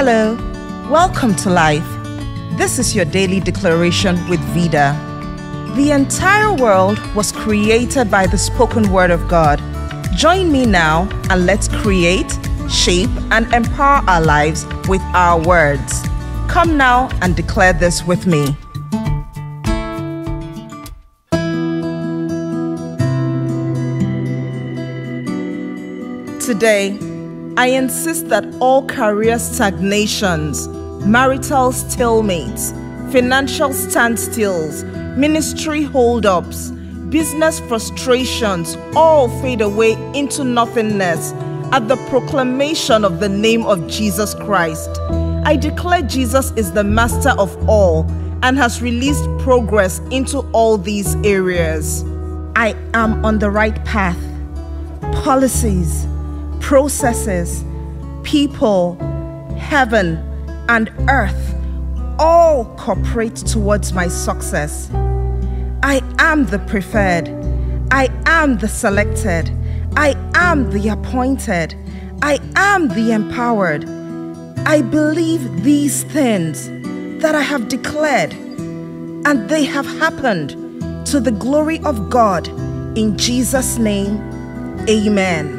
Hello, welcome to life. This is your daily declaration with Vida. The entire world was created by the spoken word of God. Join me now and let's create, shape, and empower our lives with our words. Come now and declare this with me. Today, I insist that all career stagnations, marital stalemates, financial standstills, ministry holdups, business frustrations all fade away into nothingness at the proclamation of the name of Jesus Christ. I declare Jesus is the master of all and has released progress into all these areas. I am on the right path. Policies, processes, people, heaven, and earth all cooperate towards my success. I am the preferred. I am the selected. I am the appointed. I am the empowered. I believe these things that I have declared, and they have happened to the glory of God. In Jesus' name, amen.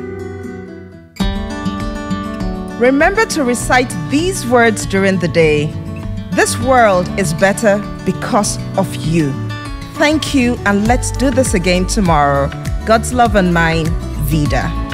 Remember to recite these words during the day. This world is better because of you. Thank you, and let's do this again tomorrow. God's love and mine, Vida.